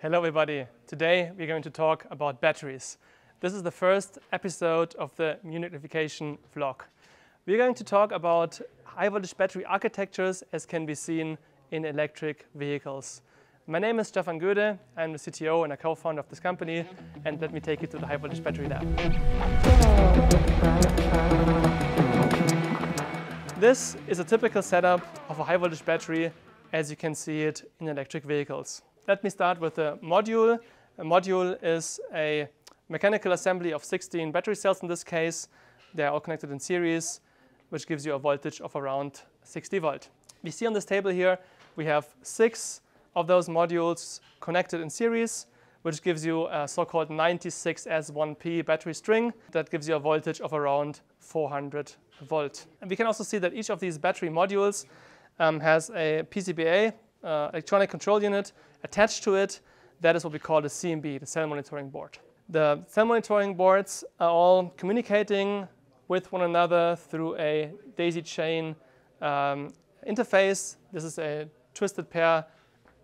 Hello everybody. Today we're going to talk about batteries. This is the first episode of the Munich Electrification vlog. We're going to talk about high voltage battery architectures as can be seen in electric vehicles. My name is Stefan Göde. I'm the CTO and a co-founder of this company and let me take you to the high voltage battery lab. This is a typical setup of a high voltage battery as you can see it in electric vehicles. Let me start with a module. A module is a mechanical assembly of 16 battery cells in this case. They are all connected in series, which gives you a voltage of around 60 volt. We see on this table here, we have six of those modules connected in series, which gives you a so-called 96S1P battery string that gives you a voltage of around 400 volt. And we can also see that each of these battery modules um, has a PCBA, uh, electronic control unit, attached to it. That is what we call the CMB, the cell monitoring board. The cell monitoring boards are all communicating with one another through a daisy chain um, interface. This is a twisted pair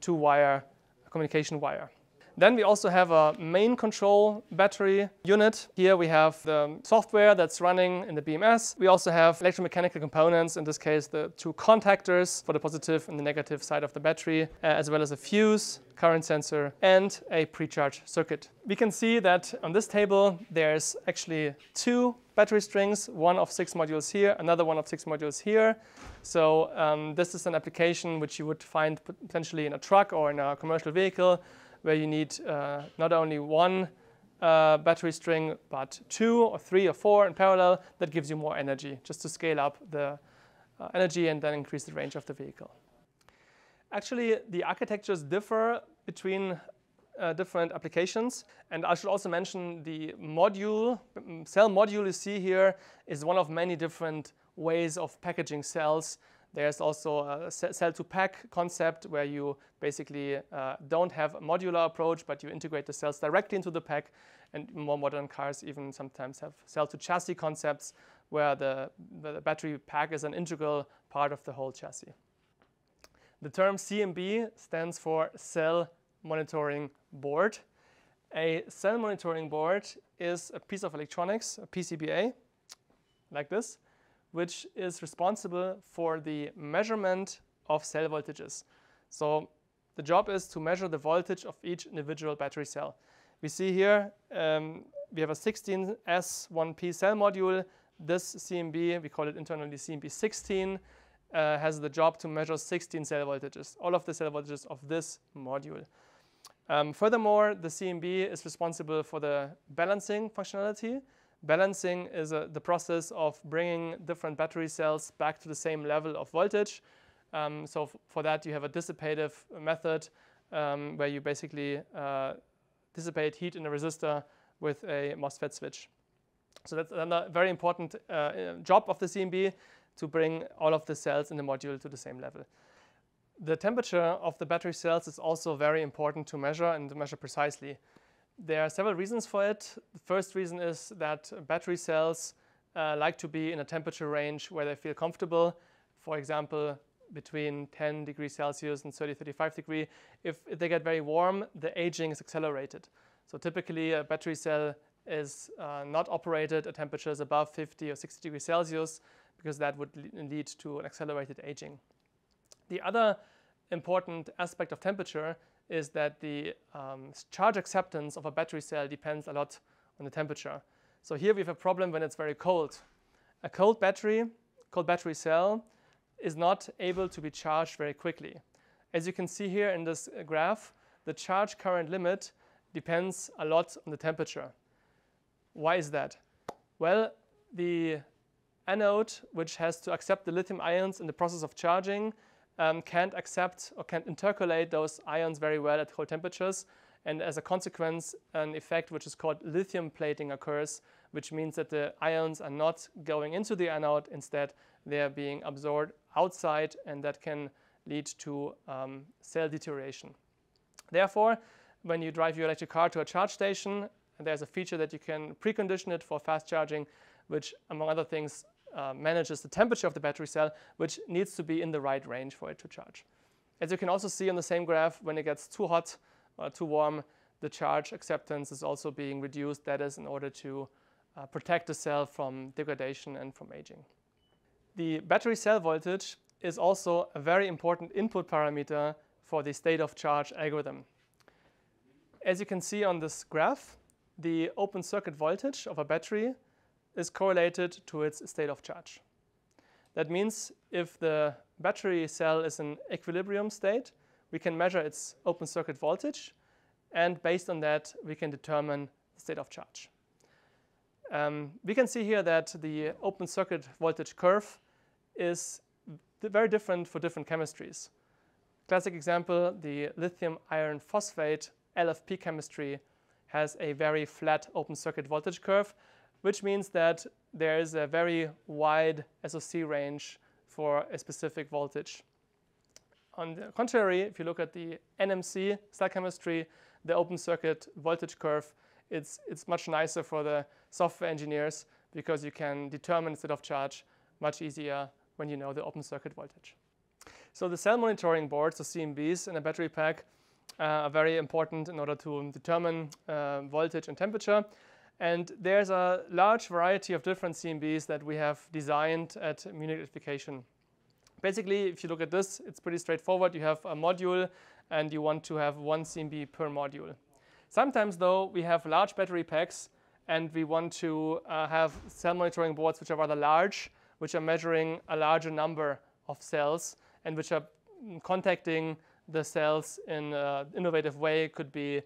two wire communication wire. Then we also have a main control battery unit. Here we have the software that's running in the BMS. We also have electromechanical components, in this case the two contactors for the positive and the negative side of the battery, uh, as well as a fuse, current sensor, and a pre-charge circuit. We can see that on this table there's actually two battery strings, one of six modules here, another one of six modules here. So um, this is an application which you would find potentially in a truck or in a commercial vehicle where you need uh, not only one uh, battery string, but two or three or four in parallel. That gives you more energy, just to scale up the uh, energy and then increase the range of the vehicle. Actually, the architectures differ between uh, different applications. And I should also mention the module, cell module you see here is one of many different ways of packaging cells there's also a cell-to-pack concept where you basically uh, don't have a modular approach, but you integrate the cells directly into the pack. And more modern cars even sometimes have cell-to-chassis concepts where the, the battery pack is an integral part of the whole chassis. The term CMB stands for Cell Monitoring Board. A cell monitoring board is a piece of electronics, a PCBA, like this, which is responsible for the measurement of cell voltages. So the job is to measure the voltage of each individual battery cell. We see here um, we have a 16S1P cell module. This CMB, we call it internally CMB16, uh, has the job to measure 16 cell voltages, all of the cell voltages of this module. Um, furthermore, the CMB is responsible for the balancing functionality. Balancing is a, the process of bringing different battery cells back to the same level of voltage. Um, so for that, you have a dissipative method um, where you basically uh, dissipate heat in a resistor with a MOSFET switch. So that's another very important uh, job of the CMB to bring all of the cells in the module to the same level. The temperature of the battery cells is also very important to measure and to measure precisely. There are several reasons for it. The first reason is that battery cells uh, like to be in a temperature range where they feel comfortable. For example, between 10 degrees Celsius and 30, 35 degree. If, they get very warm, the aging is accelerated. So typically a battery cell is uh, not operated at temperatures above 50 or 60 degrees Celsius because that would lead to an accelerated aging. The other important aspect of temperature is that the um, charge acceptance of a battery cell depends a lot on the temperature. So here we have a problem when it's very cold. A cold battery, cold battery cell, is not able to be charged very quickly. As you can see here in this graph, the charge current limit depends a lot on the temperature. Why is that? Well, the anode, which has to accept the lithium ions in the process of charging, um, can't accept or can't intercalate those ions very well at cold temperatures. And as a consequence, an effect which is called lithium plating occurs, which means that the ions are not going into the anode. Instead, they are being absorbed outside, and that can lead to um, cell deterioration. Therefore, when you drive your electric car to a charge station, there's a feature that you can precondition it for fast charging, which, among other things, uh, manages the temperature of the battery cell, which needs to be in the right range for it to charge. As you can also see on the same graph, when it gets too hot, or too warm, the charge acceptance is also being reduced. That is in order to uh, protect the cell from degradation and from aging. The battery cell voltage is also a very important input parameter for the state of charge algorithm. As you can see on this graph, the open circuit voltage of a battery is correlated to its state of charge. That means if the battery cell is in equilibrium state, we can measure its open circuit voltage, and based on that, we can determine the state of charge. Um, we can see here that the open circuit voltage curve is very different for different chemistries. Classic example, the lithium iron phosphate LFP chemistry has a very flat open circuit voltage curve, which means that there is a very wide SOC range for a specific voltage. On the contrary, if you look at the NMC cell chemistry, the open circuit voltage curve, it's, it's much nicer for the software engineers because you can determine state of charge much easier when you know the open circuit voltage. So the cell monitoring boards, the CMBs in a battery pack, uh, are very important in order to determine uh, voltage and temperature. And there's a large variety of different CMBs that we have designed at Munich Electrification. Basically, if you look at this, it's pretty straightforward. You have a module and you want to have one CMB per module. Sometimes though, we have large battery packs and we want to uh, have cell monitoring boards which are rather large, which are measuring a larger number of cells and which are contacting the cells in an innovative way. It could be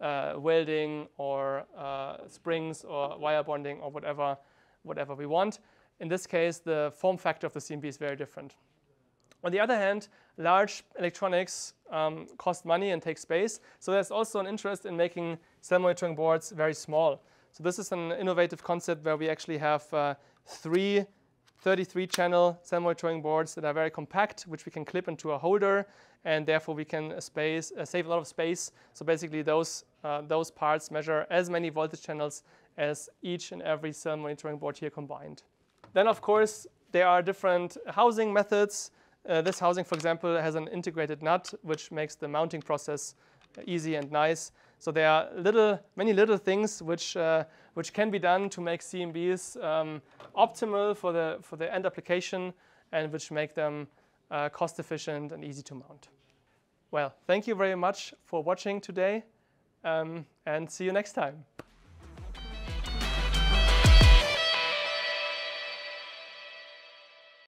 uh, welding or uh, springs or wire bonding or whatever, whatever we want. In this case, the form factor of the CMB is very different. On the other hand, large electronics um, cost money and take space. So there's also an interest in making cell monitoring boards very small. So this is an innovative concept where we actually have uh, three 33 channel cell monitoring boards that are very compact, which we can clip into a holder, and therefore we can space, uh, save a lot of space. So basically those, uh, those parts measure as many voltage channels as each and every cell monitoring board here combined. Then of course there are different housing methods. Uh, this housing, for example, has an integrated nut, which makes the mounting process easy and nice. So there are little, many little things which, uh, which can be done to make CMBs um, optimal for the, for the end application and which make them uh, cost efficient and easy to mount. Well, thank you very much for watching today um, and see you next time.